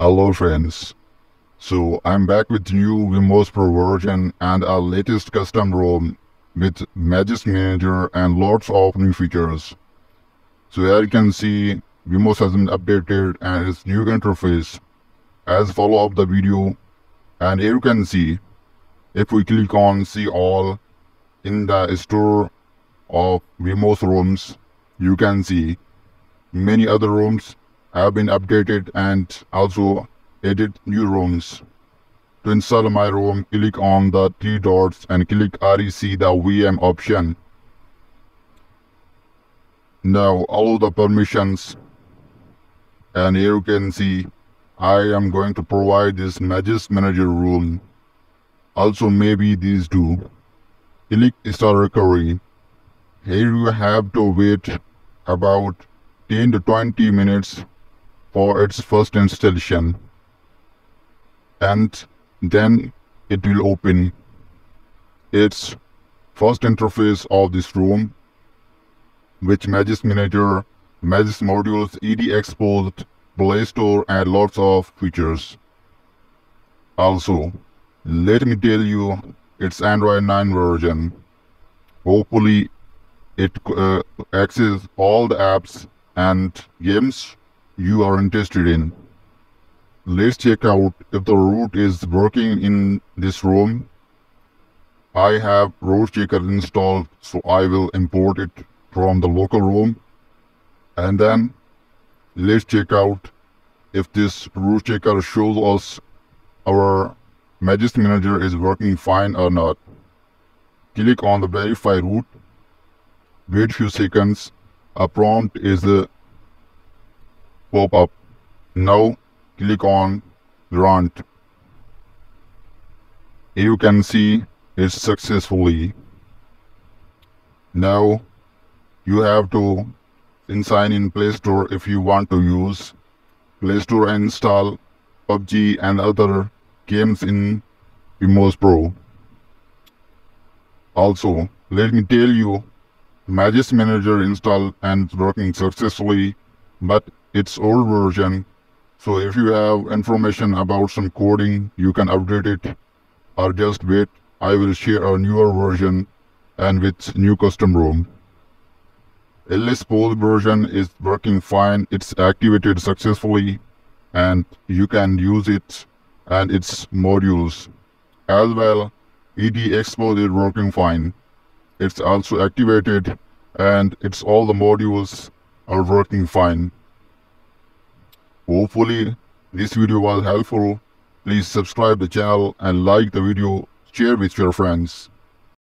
Hello friends. So I'm back with new VMOS Pro version and our latest custom ROM with Magisk Manager and lots of new features. So here you can see VMOS has been updated and its new interface as follow up the video and here you can see if we click on see all in the store of VMOS ROMs you can see many other ROMs have been updated and also added new ROMs. To install my ROM, click on the three dots and click REC the VM option. Now allow the permissions and here you can see I am going to provide this Magisk Manager ROM. Also maybe these two. Click Start Recovery. Here you have to wait about 10 to 20 minutes for its first installation and then it will open its first interface of this ROM which Magisk Manager, Magisk Modules, EdXposed, Play Store and lots of features. Also, let me tell you it's Android 9 version. Hopefully it uh, access all the apps and games you are interested in. Let's check out if the root is working in this ROM. I have root checker installed so I will import it from the local ROM. And then let's check out if this root checker shows us our Magisk Manager is working fine or not. Click on the verify root. Wait few seconds. A prompt is uh, uh, pop up. Now click on Grant. You can see it successfully. Now you have to sign in Play Store if you want to use Play Store and install PUBG and other games in VMOS Pro. Also, let me tell you, Magisk Manager installed and working successfully, but it's old version. So if you have information about some coding, you can update it or just wait. I will share a newer version and with new custom ROM. LSPosed version is working fine. It's activated successfully and you can use it and its modules. As well, EdXposed is working fine. It's also activated and it's all the modules are working fine. Hopefully this video was helpful. Please subscribe the channel and like the video, share with your friends.